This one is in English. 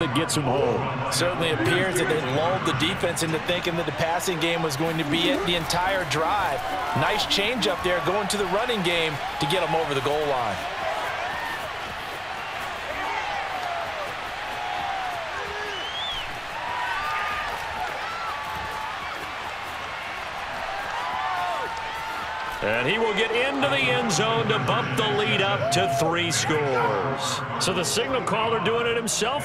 that gets him home. Certainly appears that they lulled the defense into thinking that the passing game was going to be it the entire drive. Nice change up there going to the running game to get them over the goal line. And he will get into the end zone to bump the lead up to three scores. So the signal caller doing it himself.